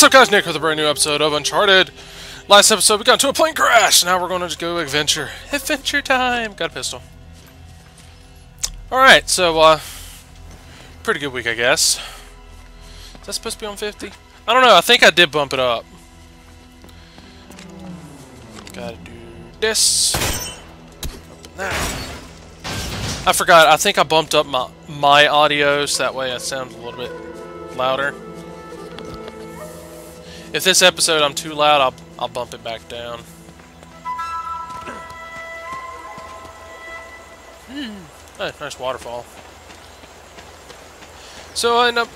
What's up guys, Nick with a brand new episode of Uncharted. Last episode we got into a plane crash, now we're going to go adventure. Adventure time! Got a pistol. Alright, so, uh, pretty good week I guess. Is that supposed to be on 50? I don't know, I think I did bump it up. Gotta do this. Open that. I forgot, I think I bumped up my, my audio so that way it sounds a little bit louder. If this episode I'm too loud, I'll, I'll bump it back down. Hmm. nice waterfall. So I end up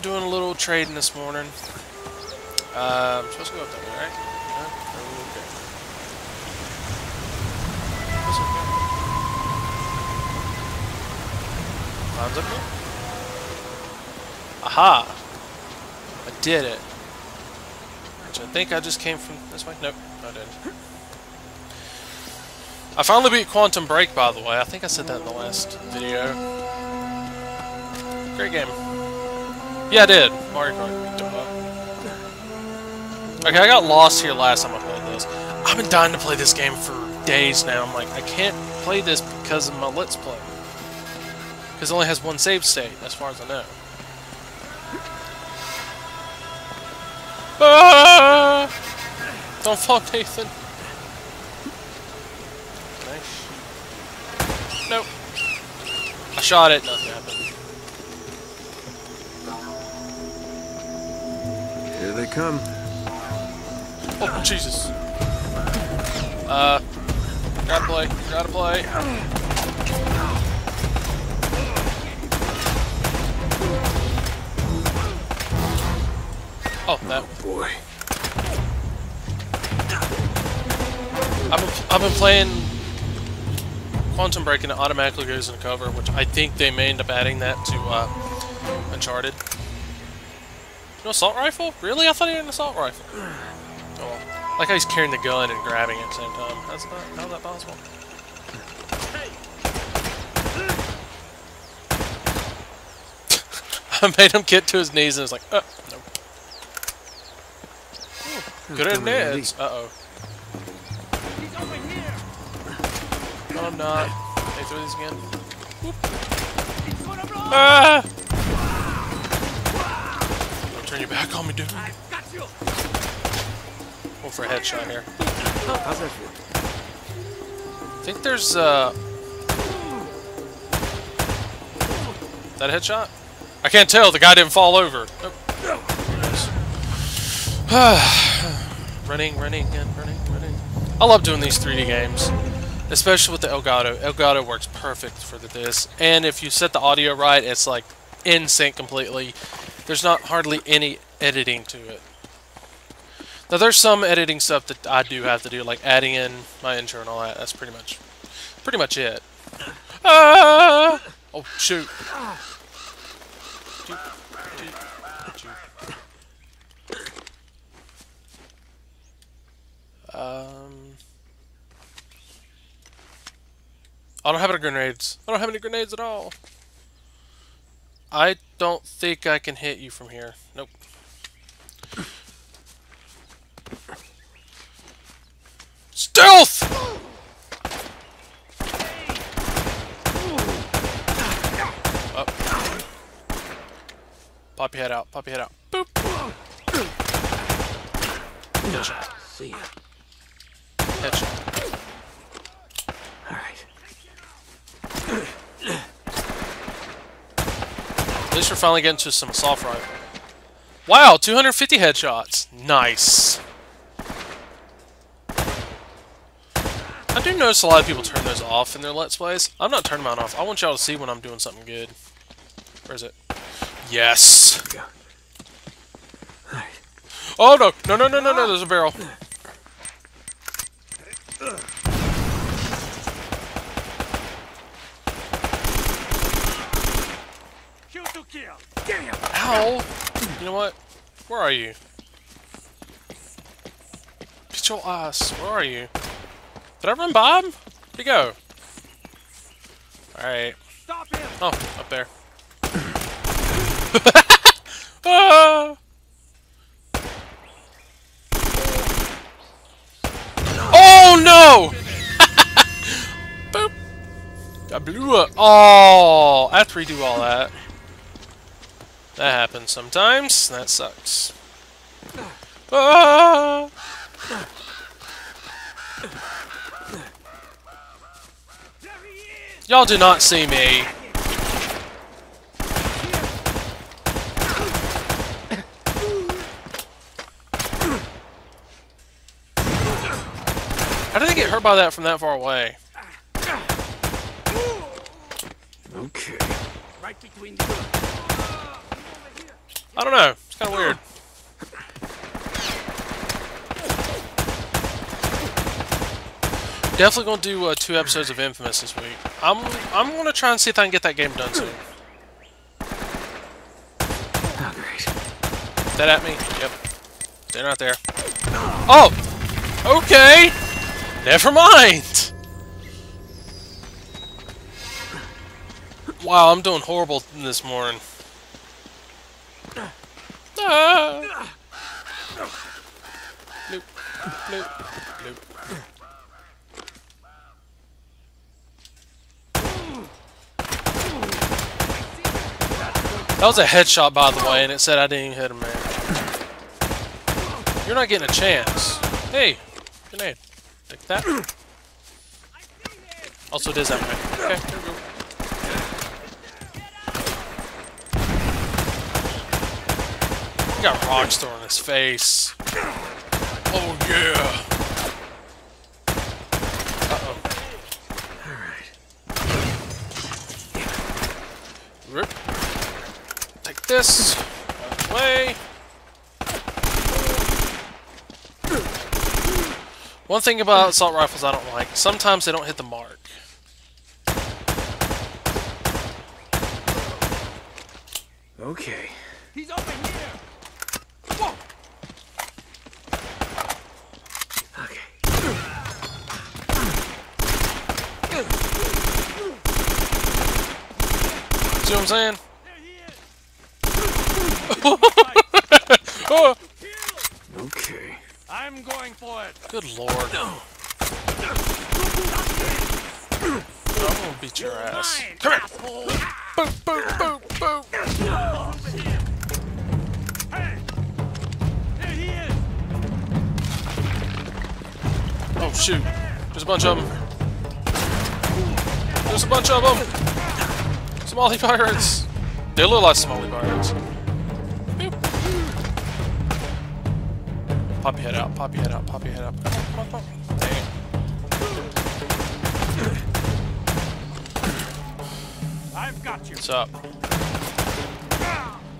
doing a little trading this morning. Uh, I'm supposed to go up that way, right? Aha! I did it. Which I think I just came from this way. Nope, I didn't. I finally beat Quantum Break, by the way. I think I said that in the last video. Great game. Yeah, I did. Mario Kart. Okay, I got lost here last time I played this. I've been dying to play this game for days now. I'm like, I can't play this because of my Let's Play. Because it only has one save state, as far as I know. Ah! Don't fall, Nathan. Nice. Nope. I shot it, nothing happened. Here they come. Oh, Jesus. Uh, gotta play, gotta play. Oh, that. Oh boy. I've been, I've been playing Quantum Break and it automatically goes into cover, which I think they may end up adding that to uh, Uncharted. No assault rifle? Really? I thought he had an assault rifle. Oh, well. like how he's carrying the gun and grabbing it at the same time. How's that, how's that possible? I made him get to his knees and was like, uh, nope. Good at Ned's. Uh-oh. No, I'm not. Can I throw these again? Ah! Don't turn your back on me, dude. i got you. Go for a headshot here. How's that feel? I think there's, uh... That a headshot? I can't tell. The guy didn't fall over. Nope. running, running, and running, running. I love doing these 3D games. Especially with the Elgato. Elgato works perfect for this. And if you set the audio right, it's like in sync completely. There's not hardly any editing to it. Now there's some editing stuff that I do have to do, like adding in my intro and all that. That's pretty much, pretty much it. Ah! Oh shoot! Um, I don't have any grenades. I don't have any grenades at all. I don't think I can hit you from here. Nope. Stealth! Up. Pop your head out. Pop your head out. Boop. Headshot. See ya. Headshot. Alright. At least we're finally getting to some assault rifle. Wow, 250 headshots. Nice. I do notice a lot of people turn those off in their Let's Plays. I'm not turning mine off. I want y'all to see when I'm doing something good. Where is it? Yes. Oh no! No! No! No! No! No! There's a barrel. Ow! You know what? Where are you? Get your ass! Where are you? Did I run Bob? Where'd go? Alright. Oh, up there. ah! Oh no! Boop! I blew up. Oh, after we do all that. That happens sometimes. That sucks. Ah! Y'all do not see me. How did they get hurt by that from that far away? Okay. Right between the... I don't know. It's kind of weird. Definitely gonna do uh, two episodes of Infamous this week. I'm I'm gonna try and see if I can get that game done soon. Oh, great. Dead at me? Yep. They're not there. Oh! Okay! Never mind! Wow, I'm doing horrible this morning. Nope. Nope. Nope. That was a headshot, by the way, and it said I didn't hit him, man. You're not getting a chance. Hey, grenade. Take that. Also does that way. Okay, here we go. He got rocks thrown in his face. Oh yeah. Uh-oh. Rip. Take this. Out of the way. One thing about assault rifles I don't like, sometimes they don't hit the mark. Okay. He's over here! See what I'm saying? There he is! Oh, Okay. I'm going for it! good lord. I'm gonna beat your ass. Come here. asshole! Boom, boom, boom, boom. Hey! There he is! Oh shoot. There's a bunch of them. There's a bunch of them. Somali pirates. They look like Somali pirates. Pop your head out, pop your head out, pop your head out. Come on, come on, come on. Dang. I've got you! What's up?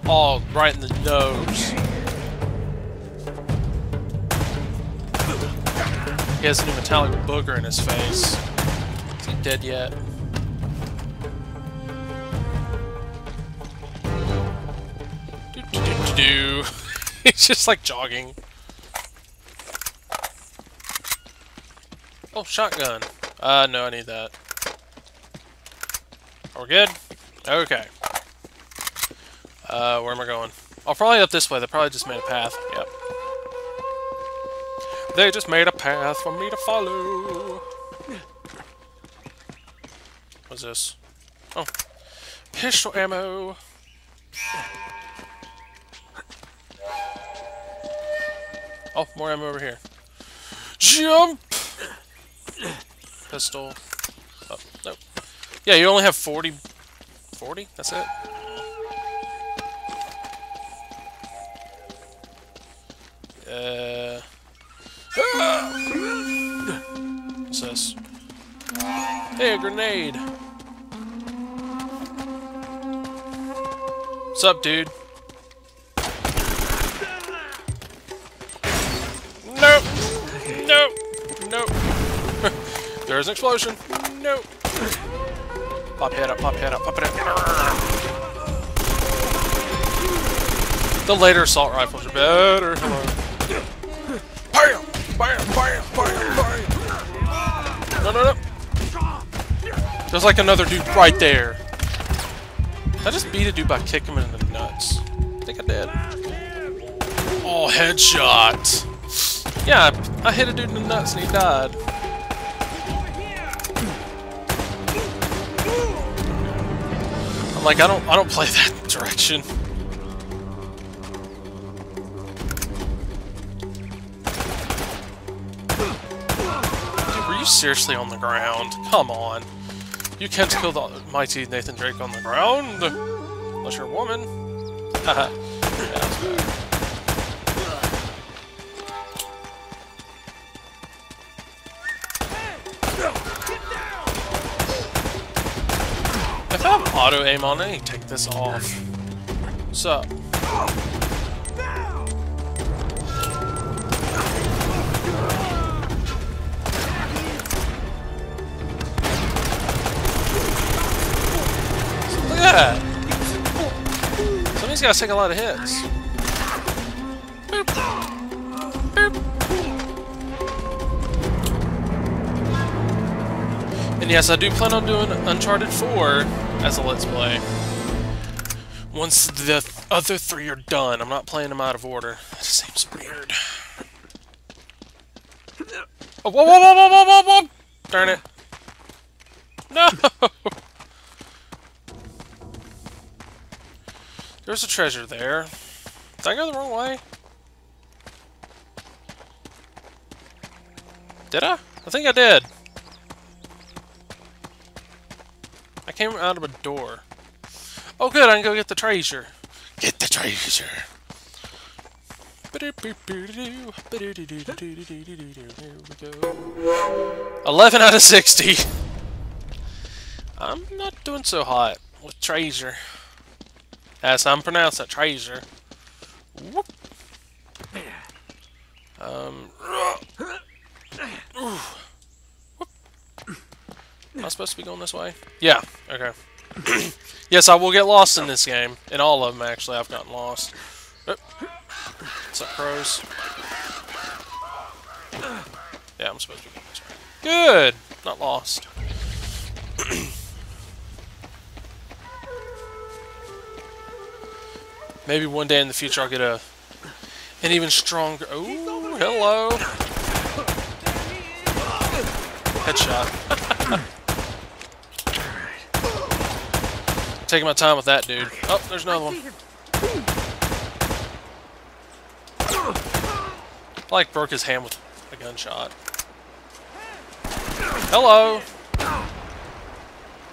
Oh, right in the nose. He has a new metallic booger in his face. Is he dead yet? He's just like jogging. Oh, shotgun. Uh, no, I need that. Are we good? Okay. Uh, where am I going? Oh, probably up this way. They probably just made a path. Yep. They just made a path for me to follow. What's this? Oh. Pistol ammo. Oh, more ammo over here. Jump! Pistol. Oh, nope. Yeah, you only have 40... 40? That's it? Uh... What's this? Hey, a grenade! What's up, dude? There's an explosion! Nope! Pop head up, pop head up, pop it up. The later assault rifles are better. Hello. Bam! Bam! Bam! Bam! Bam! No, no, no. There's like another dude right there. I just beat a dude by kicking him in the nuts. I think I did. Oh, headshot. Yeah, I hit a dude in the nuts and he died. Like I don't I don't play that direction. Dude, were you seriously on the ground? Come on. You can't kill the mighty Nathan Drake on the ground. Unless you're a woman. Haha. Auto aim on it, take this off. What's up? That! Somebody's gotta take a lot of hits. And yes, I do plan on doing Uncharted 4 as a Let's Play. Once the th other three are done, I'm not playing them out of order. That seems weird. Oh, whoa, whoa, whoa, whoa, whoa, whoa, whoa! Darn it. No! There's a treasure there. Did I go the wrong way? Did I? I think I did. I came out of a door. Oh good, I can go get the treasure. Get the treasure. Here we go. 11 out of 60. I'm not doing so hot with treasure. As I'm pronounced that treasure. Whoop. Um. Ooh. Am I supposed to be going this way? Yeah, okay. yes, I will get lost in this game. In all of them, actually, I've gotten lost. What's up, crows? Yeah, I'm supposed to be going this way. Good! Not lost. Maybe one day in the future I'll get a an even stronger... Oh, hello! Headshot. Taking my time with that dude. Oh, there's another one. I like broke his hand with a gunshot. Hello.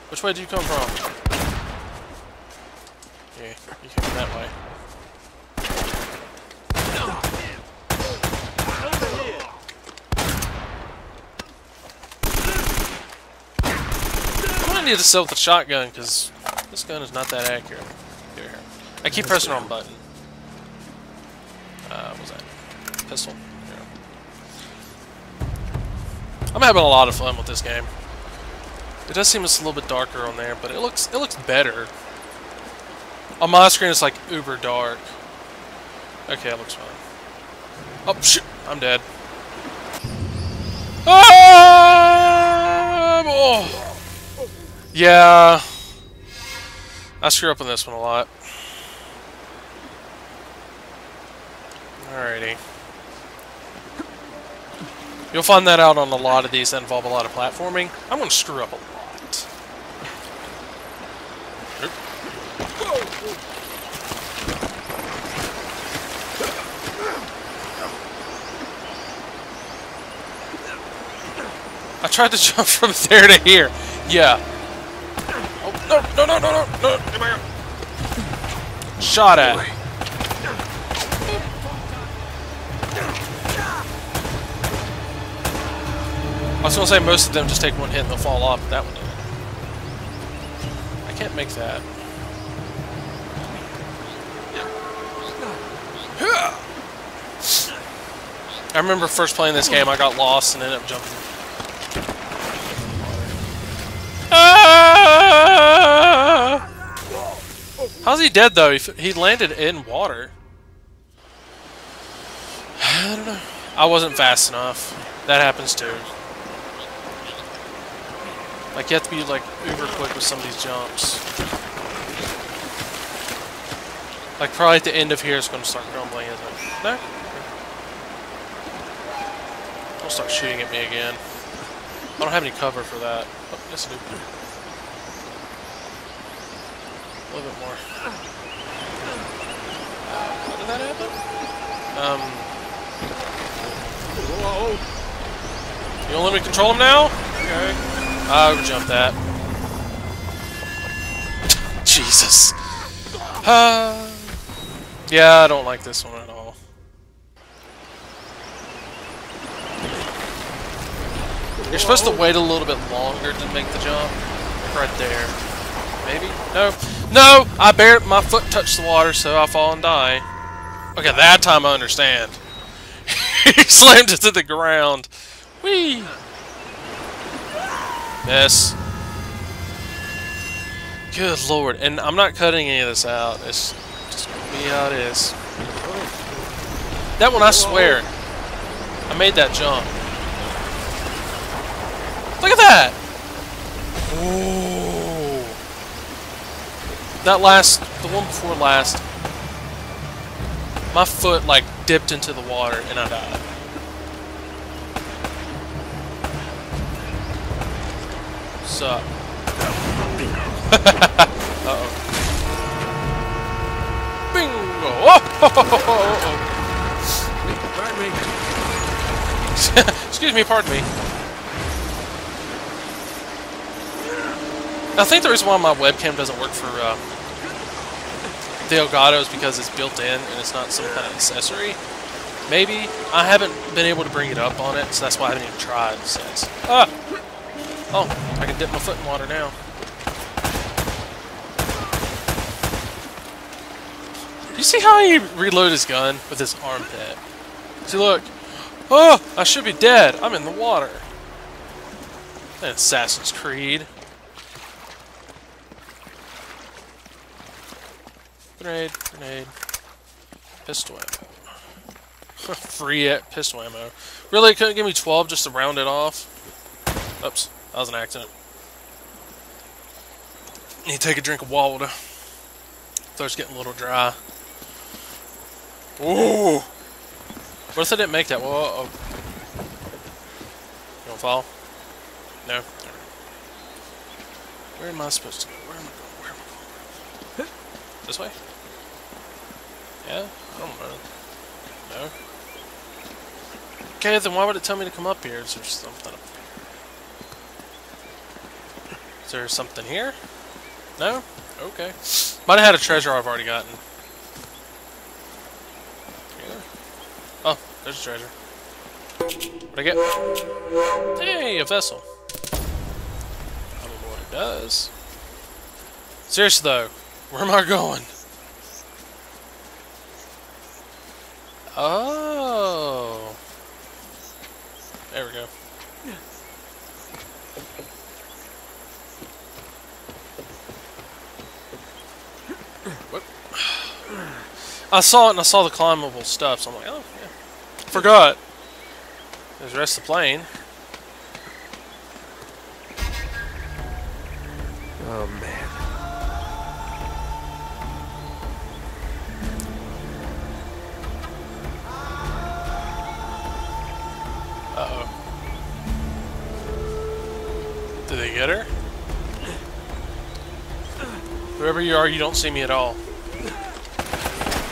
Which way do you come from? Yeah, you came that way. I'm need to sell the shotgun because this gun is not that accurate. Here, here. I keep pressing the wrong button. Uh, what was that? Pistol? Yeah. I'm having a lot of fun with this game. It does seem it's a little bit darker on there, but it looks it looks better. On my screen, it's like uber dark. Okay, it looks fine. Oh shit! I'm dead. Ah! Oh. Yeah. I screw up on this one a lot. Alrighty. You'll find that out on a lot of these that involve a lot of platforming. I'm going to screw up a lot. I tried to jump from there to here. Yeah. No, no, no, no, no, no. Shot at. I was gonna say most of them just take one hit and they'll fall off, but that one didn't. I can't make that. I remember first playing this game, I got lost and ended up jumping. How's he dead though? He, landed in water. I don't know. I wasn't fast enough. That happens too. Like you have to be like uber quick with some of these jumps. Like probably at the end of here it's gonna start grumbling, isn't it? No? Don't start shooting at me again. I don't have any cover for that. Oh, yes I do. A little bit more. How did that happen? Um. Whoa. You don't let me control him now? Okay. I would jump that. Jesus. Uh, yeah, I don't like this one at all. You're supposed to wait a little bit longer to make the jump. Right there. Maybe? No. No! I bare my foot touched the water, so I fall and die. Okay, that time I understand. he slammed it to the ground. Whee! Miss. Good lord. And I'm not cutting any of this out. It's just gonna be how it is. That one, I swear. I made that jump. Look at that! Ooh. That last, the one before last, my foot like dipped into the water and I died. Sup? Uh-oh. Bingo! Oh, oh. Pardon me. Excuse me, pardon me. I think the reason why my webcam doesn't work for uh, the Elgato is because it's built in and it's not some kind of accessory. Maybe. I haven't been able to bring it up on it, so that's why I haven't even tried since. Ah! Oh, I can dip my foot in water now. You see how he reload his gun with his armpit? See, look. Oh, I should be dead. I'm in the water. Assassin's Creed. Grenade, grenade. Pistol ammo. Free at pistol ammo. Really, couldn't give me 12 just to round it off? Oops, that was an accident. Need to take a drink of water. Throat's getting a little dry. Ooh! What if I didn't make that? Whoa, oh. You don't fall? No? Where am I supposed to go? Where am I going? Where am I going? This way? Yeah? I don't know. No? Okay, then why would it tell me to come up here? Is there something up there? Is there something here? No? Okay. Might have had a treasure I've already gotten. Here. Oh, there's a treasure. What'd I get? Hey, a vessel. I don't know what it does. Seriously though, where am I going? There we go. I saw it and I saw the climbable stuff, so I'm like, oh, yeah. Forgot. There's the rest of the plane. Are, you don't see me at all.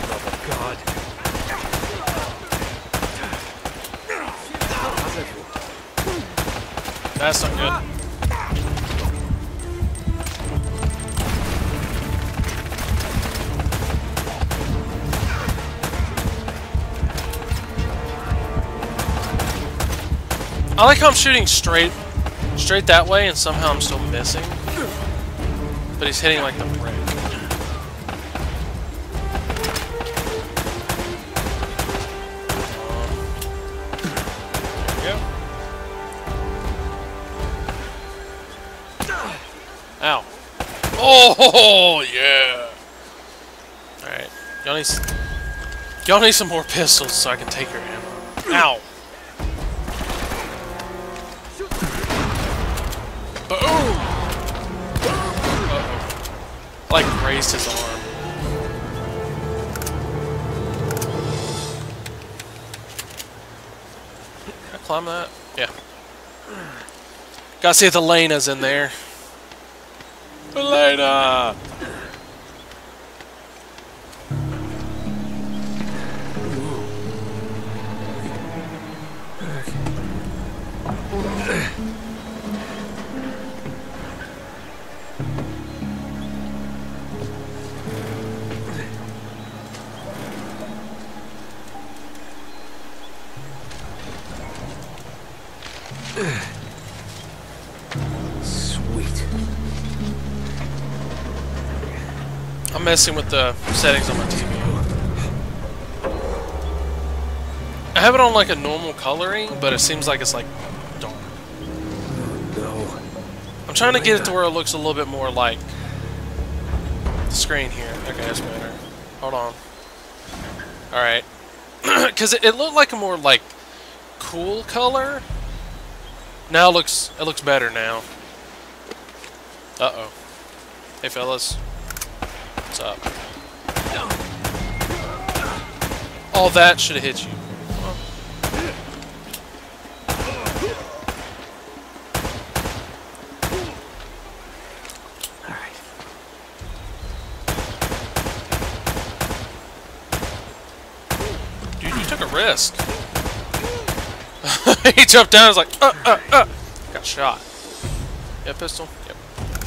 Oh God. That's not good. I like how I'm shooting straight, straight that way, and somehow I'm still missing. But he's hitting like the Oh, yeah. Alright. Y'all need, y'all need some more pistols so I can take your ammo. Ow. Boom! Uh-oh. Like, raised his arm. Can I climb that? Yeah. Gotta see if Elena's in there. Elena! Messing with the settings on my TV. I have it on like a normal coloring, but it seems like it's like dark. No. I'm trying to get it to where it looks a little bit more like the screen here. Okay, that's better. Hold on. Alright. Because it, it looked like a more like cool color. Now it looks it looks better now. Uh-oh. Hey fellas. What's up? All that should have hit you. All right. Dude, you took a risk. he jumped down. and was like, uh, uh, uh. Got shot. Yeah, pistol. Yep.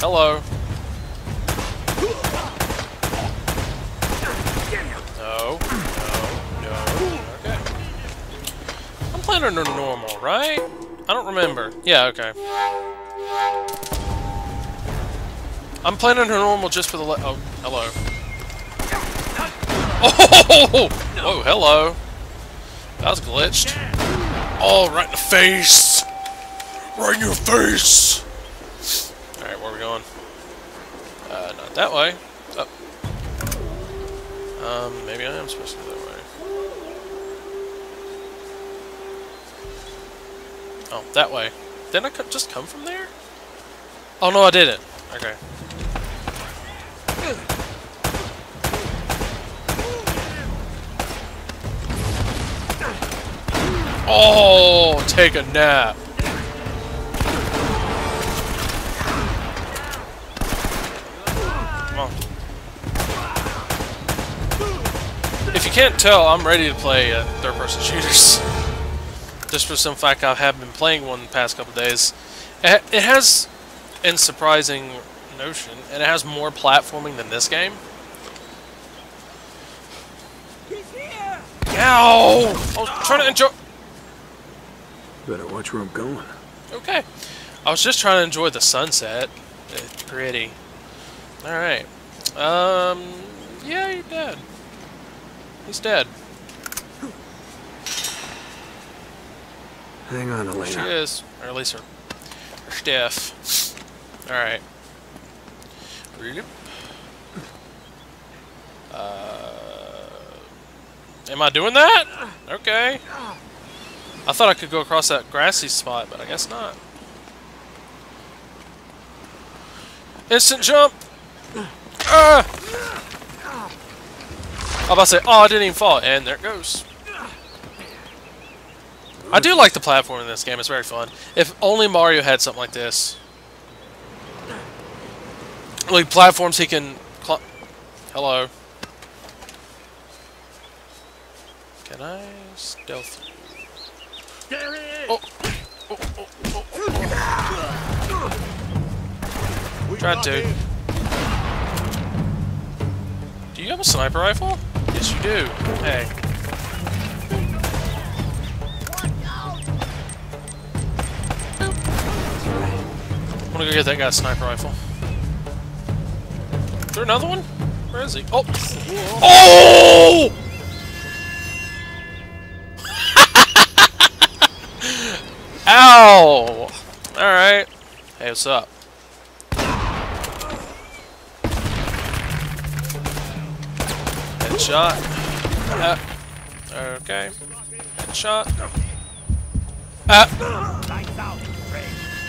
Hello. No. No. No. Okay. I'm under normal, right? I don't remember. Yeah, okay. I'm playing under normal just for the Oh, hello. Oh! Whoa, hello. That was glitched. Oh, right in the face! Right in your face! Alright, where are we going? Uh, not that way. Up. Um, maybe I am supposed to go Oh, that way. Didn't I just come from there? Oh, no, I didn't. Okay. Oh, take a nap. Come on. If you can't tell, I'm ready to play uh, third-person shooters. Just for some fact I have been playing one the past couple days. It has, in surprising notion, and it has more platforming than this game. Ow! I was trying to enjoy... Better watch where I'm going. Okay. I was just trying to enjoy the sunset. It's pretty. Alright. Um, yeah, you're dead. He's dead. Hang on, Elena. She is. Or at least her, her stiff. Alright. Read. Uh, am I doing that? Okay. I thought I could go across that grassy spot, but I guess not. Instant jump! Ah! I was about to say, oh, I didn't even fall, and there it goes. I do like the platform in this game. It's very fun. If only Mario had something like this. Like platforms he can... Hello. Can I stealth you? Oh. Oh, oh, oh, oh. Tried to. Do you have a sniper rifle? Yes, you do. Hey. I'm gonna go get that guy's sniper rifle. Is there another one? Where is he? Oh! Oh! Ow! Alright. Hey, what's up? Headshot. Uh, okay. Headshot. Ah!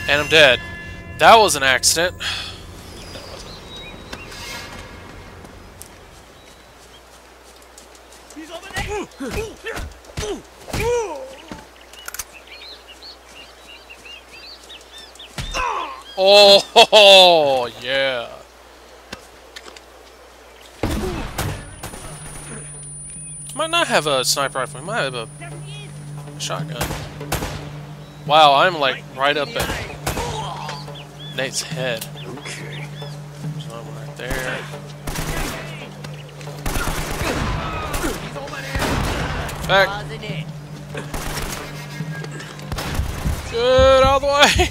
And I'm dead. That was an accident. No, wasn't. Oh, ho, ho, yeah. Might not have a sniper rifle. Might have a shotgun. Wow, I'm like right up at Nate's head. Okay. There's one right there. Back. Out of the way!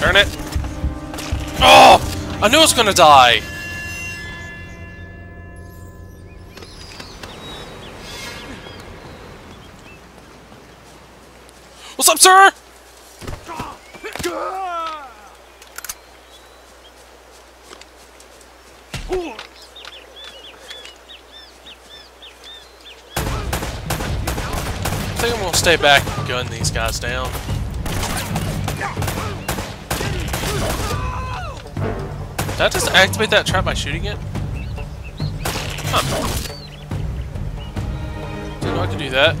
Turn it! Oh! I knew I was gonna die! What's up, sir? I think I'm gonna stay back and gun these guys down. Did I just activate that trap by shooting it? Huh. Didn't know I could do that.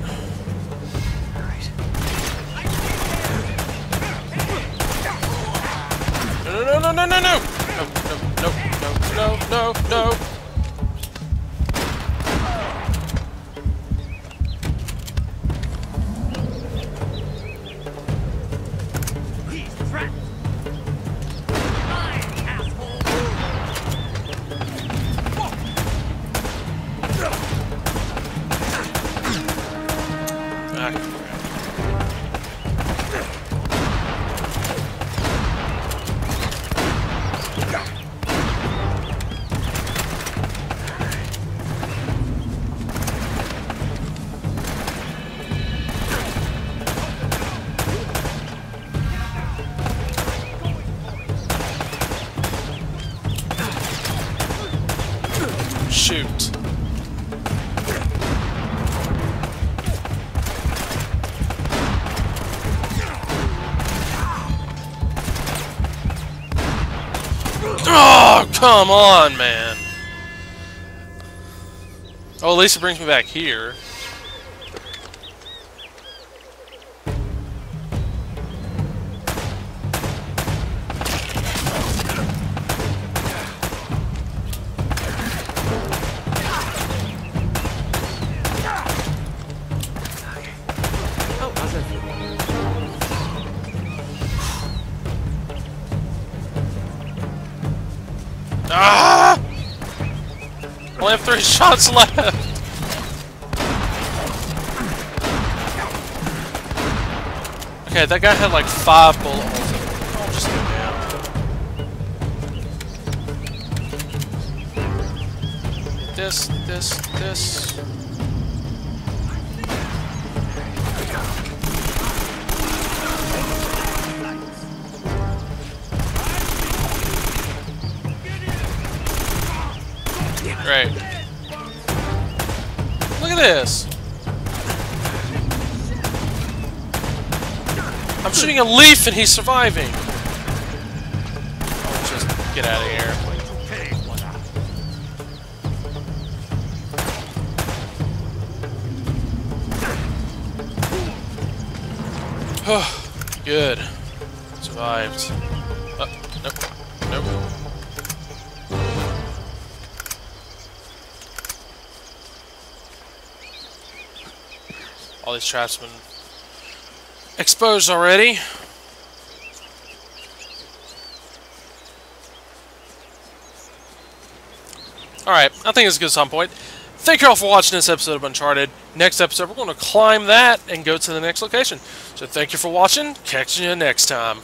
No, no, no, no, no, no! No, no, no, no, no, no, no! Come on, man. Oh, at least it brings me back here. Three shots left. Okay, that guy had like five bullet holes in him. I'll just go down. This, this, this. At this. I'm shooting a leaf and he's surviving. I'll just get out of here. Good. Survived. All these traps been exposed already. Alright, I think it's a good some point. Thank you all for watching this episode of Uncharted. Next episode, we're going to climb that and go to the next location. So thank you for watching. Catch you next time.